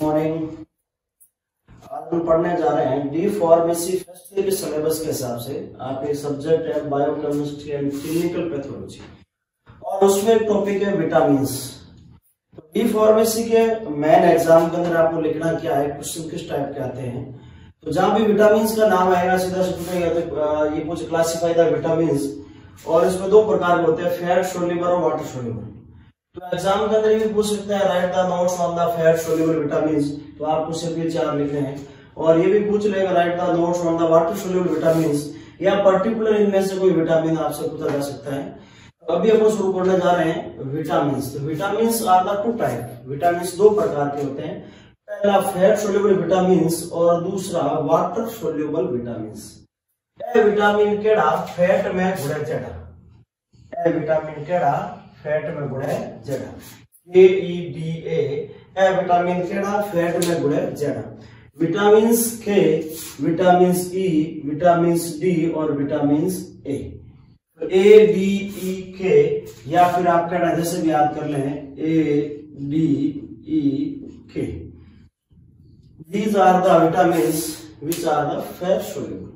Morning आज हम पढ़ने जा रहे हैं डी फार्मेसी फ़र्स्ट ईयर के सिलेबस के हिसाब से। आपके सब्जेक्ट है बायोकेमिस्ट्री एंड क्लिनिकल पैथोलॉजी और उसमें टॉपिक है विटामिन तो डी फार्मेसी के मेन एग्ज़ाम के अंदर आपको लिखना क्या है क्वेश्चन किस टाइप के आते हैं। तो जहाँ भी विटामिन का नाम आएगा, सीधा सीधा तो ये कुछ क्लासिफाई द विटामिन और इसमें दो प्रकार होते हैं फैट सोल्यूबल और वाटर सोल्यूबल तो एग्ज़ाम के अंदर भी पूछ सकते हैं write the notes on the fat soluble vitamin तो आपको सिर्फ़ ये चार लिखने हैं। और ये भी पूछ लेगा write the notes on the water soluble vitamin या पर्टिकुलर इनमें से कोई विटामिन आपसे पूछा जा सकता है। अभी अपन शुरू करने जा रहे हैं विटामिन तो vitamin are the two type vitamin दो प्रकार के होते हैं। पहला फैट सोल्यूबल विटामिन और दूसरा वाटर सोल्यूबल विटामिन विटामिन केड़ा? फैट में घुड़े चढ़ा। विटामिन केड़ा? फैट में गुड़े जड़ा। A E D A A vitamin केड़ा फैट में गुड़े जड़ा। Vitamin K vitamin E vitamin D और vitamin A A D E K या फिर आप कहना जैसे भी याद कर लें A D E K these are the vitamin which are the fat soluble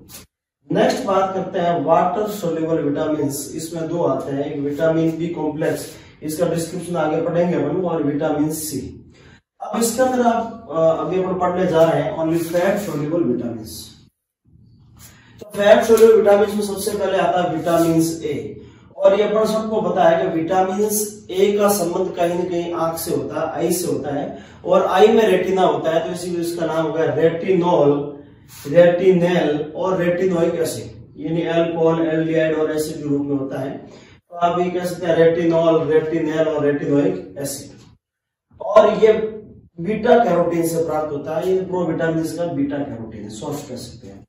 next बात करते हैं वाटर सोल्यूबल विटामिन इसमें दो आते हैं, एक विटामिन बी कॉम्प्लेक्स इसका डिस्क्रिप्शन आगे पढ़ेंगे अपन, और विटामिन सी अब इसके अंदर आप अभी अपन पढ़ने जा रहे हैं ओनली फैट सोल्यूबल विटामिन तो फैट सोल्यूबल विटामिन में सबसे पहले आता है विटामिन ए और ये अपन सबको है कि विटामिन ए का संबंध कहीं ना कहीं आँख से होता है, आई से होता है, और आई में रेटिना होता है तो इसीलिए इसका नाम हो गया रेटिनोल रेटिनेल और रेटिनोइक एसिड यानी एल्कोहल एल्डिहाइड और एसिड के रूप में होता है। तो आप ये कह सकते हैं रेटिनॉल रेटिनेल और रेटिनोइक एसिड और ये बीटा कैरोटीन से प्राप्त होता है। ये प्रोविटामिन का बीटा कैरोटीन है सोर्स कह सकते हैं।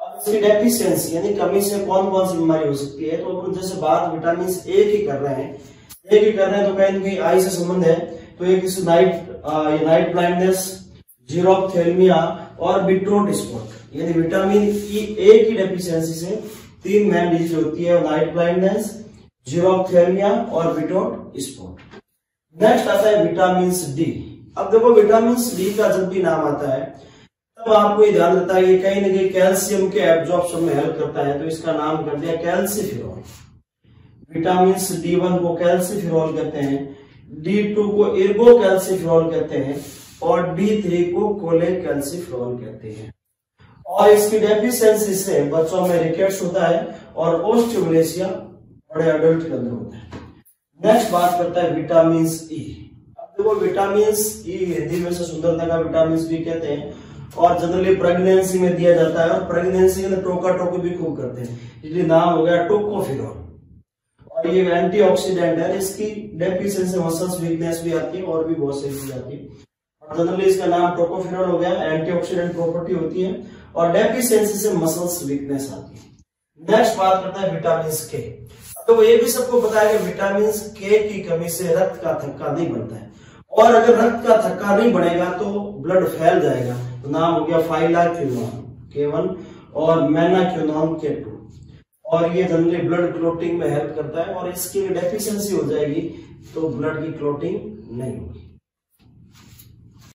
अब इसकी डेफिशिएंसी यानी कमी से कौन कौन सी बीमारी हो सकती है? तो अपन जैसे बात विटामिन ए की कर रहे हैं। ए की कर रहे हैं तो कहीं कहीं आई से संबंध है? तो एक नाइट नाइट ब्लाइंडनेस जीरोथेलमिया और बिट्रोट स्पॉट यानी विटामिन ई ए की डेफिशिएंसी से तीन मेन डिज़ीज़ होती है नाइट ब्लाइंडनेस जीरोथेलमिया और बिट्रोट स्पॉट नेक्स्ट आता है विटामिन डी अब देखो विटामिन डी का जब भी नाम आता है, तब आपको ये ध्यान देता है कि कहीं ना कहीं कैल्शियम के एब्जॉर्प्शन में हेल्प करता है तो इसका नाम कर दिया कैल्सिफिरॉल विटामिन डी वन को कैल्सिफिरॉल कहते हैं डी टू को इर्गो कहते हैं और डी को कोले कैल्सिफ्रॉल कहते हैं। और इसकी डेफिशिएंसी से बच्चों में रिकेट्स होता है और ओस्टियोलेशिया बड़े अडल्ट के अंदर होता है। नेक्स्ट बात करता है विटामिन ई अब देखो विटामिन ई हिंदी में से सुंदरता का विटामिन बी कहते हैं और जनरली प्रेगनेंसी में दिया जाता है और प्रेगनेंसी के टोका टोको भी खूब करते हैं। इसलिए नाम हो गया टोकोफिरॉल और ये एंटीऑक्सीडेंट है, इसकी डेफिशिएंसी मसल्स वीकनेस भी आती है और भी बहुत सी चीज़ आती है। जनरली इसका नाम टोकोफिनोल हो गया एंटीऑक्सीडेंट प्रॉपर्टी होती है, और डेफिशिएंसी से मसल्स वीकनेस आती है। नेक्स्ट बात करता है विटामिन के तो ये भी सबको है कि विटामिन के की कमी से रक्त का थक्का नहीं बनता है। और अगर रक्त का थक्का नहीं बढ़ेगा तो ब्लड फैल जाएगा। तो नाम हो गया फाइला क्यूनॉन के वन और मैना क्यूनॉन के टू और ये जनरली ब्लड क्लोटिंग में हेल्प करता है, और इसकी डेफिशिएंसी हो जाएगी तो ब्लड की क्लोटिंग नहीं होगी।